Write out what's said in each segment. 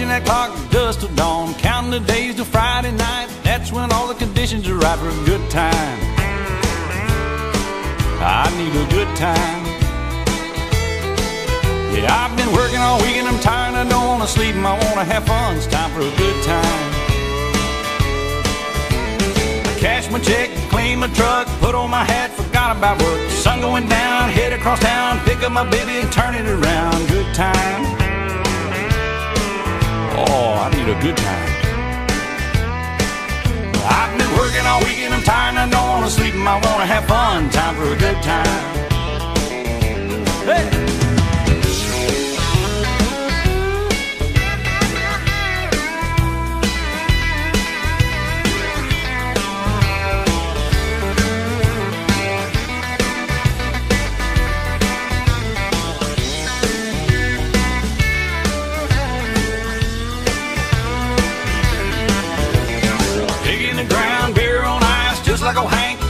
Watching that clock dust till dawn, counting the days till Friday night. That's when all the conditions are right for a good time. I need a good time. Yeah, I've been working all week and I'm tired. I don't wanna sleep and I wanna have fun. It's time for a good time. Cash my check, clean my truck, put on my hat, forgot about work. Sun going down, head across town, pick up my baby and turn it around. Good time. Need a good time. I've been working all week and I'm tired I don't wanna sleep I wanna have fun. Time for a good time.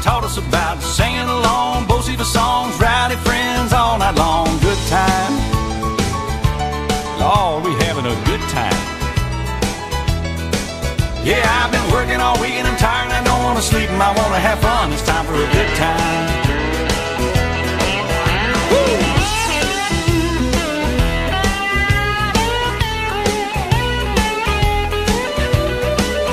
Taught us about. Singing along, both the songs, rowdy friends all night long. Good time. Lord, we having a good time. Yeah, I've been working all week and I'm tired and I don't want to sleep and I want to have fun. It's time for a good time.